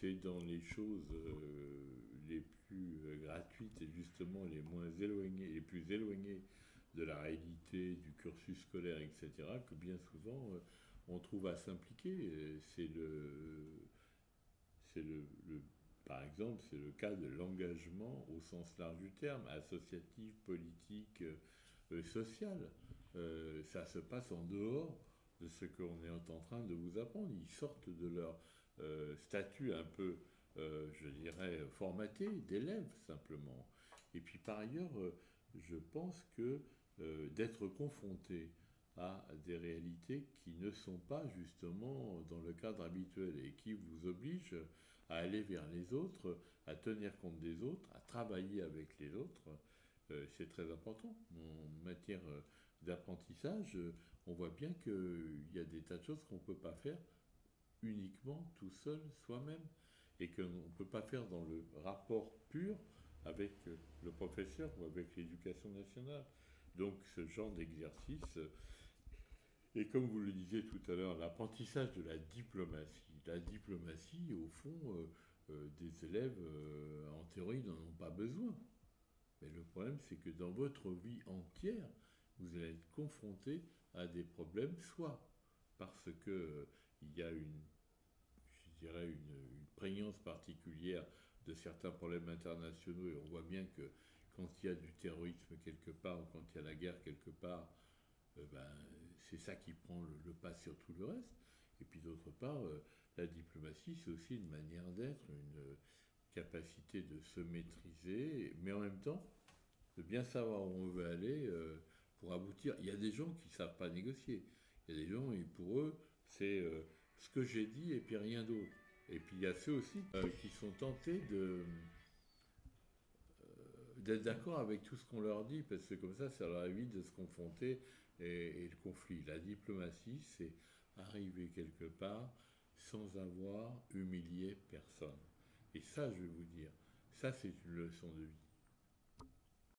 c'est dans les choses euh, les plus euh, gratuites et justement les moins éloignées, les plus éloignées de la réalité, du cursus scolaire, etc., que bien souvent euh, on trouve à s'impliquer. C'est le, c'est le, par exemple, c'est le cas de l'engagement au sens large du terme, associatif, politique, social. ça se passe en dehors de ce qu'on est en train de vous apprendre. Ils sortent de leur statut un peu, euh, je dirais, formaté d'élève simplement. Et puis par ailleurs, euh, je pense que d'être confronté à des réalités qui ne sont pas justement dans le cadre habituel et qui vous obligent à aller vers les autres, à tenir compte des autres, à travailler avec les autres, c'est très important. En matière d'apprentissage, on voit bien qu'il y a des tas de choses qu'on ne peut pas faire uniquement tout seul soi-même et qu'on ne peut pas faire dans le rapport pur avec le professeur ou avec l'éducation nationale. Donc ce genre d'exercice, et comme vous le disiez tout à l'heure, l'apprentissage de la diplomatie. La diplomatie, au fond, euh, euh, des élèves, euh, en théorie, n'en ont pas besoin. Mais le problème, c'est que dans votre vie entière, vous allez être confronté à des problèmes, soit parce qu'il il y a une dirais, une, prégnance particulière de certains problèmes internationaux, et on voit bien que quand il y a du terrorisme quelque part, ou quand il y a la guerre quelque part, euh, ben, c'est ça qui prend le, pas sur tout le reste. Et puis d'autre part, euh, la diplomatie, c'est aussi une manière d'être, une capacité de se maîtriser, mais en même temps, de bien savoir où on veut aller euh, pour aboutir. Il y a des gens qui ne savent pas négocier. Il y a des gens, et pour eux, c'est ce que j'ai dit et puis rien d'autre. Et puis il y a ceux aussi euh, qui sont tentés euh, d'être d'accord avec tout ce qu'on leur dit, parce que comme ça, ça leur évite de se confronter et, le conflit. La diplomatie, c'est arriver quelque part sans avoir humilié personne. Et ça, je vais vous dire, ça c'est une leçon de vie.